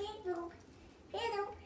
Facebook. Verder.